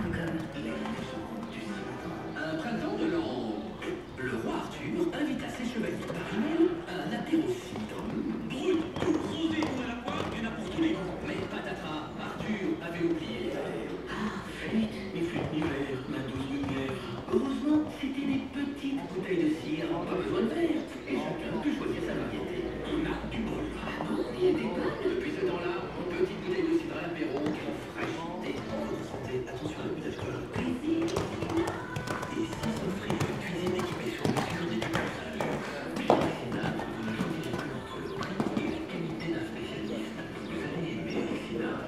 Un printemps de l'an, le roi Arthur invita ses chevaliers par email à un apéro cidre. Brut, rosé pour la poire, il y en a pour tous les grands. Mais patatras, Arthur avait oublié. Ah, flûte, mes flûte ni verre, ma douce lumière. Heureusement, c'était des petites bouteilles de cire, pas besoin de verre. Et chacun peut choisir sa variété. Ah On a du bol.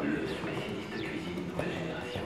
le spécialiste de cuisine de nouvelle génération.